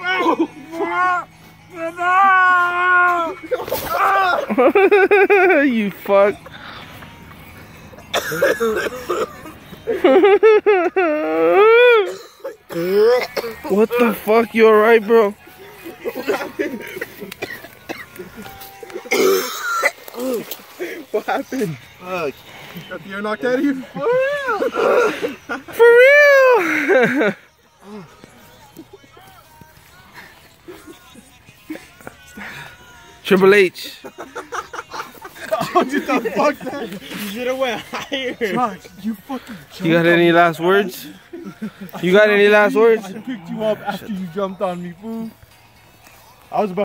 you fuck. what the fuck? You alright, bro? what happened? Fuck. Got the air knocked out of you? For real. For real? Triple H. Oh, dude, the fuck that? You should have went higher. Josh, you fucking You got any last words? You got any last words? I picked you up after you jumped on me, fool. I was about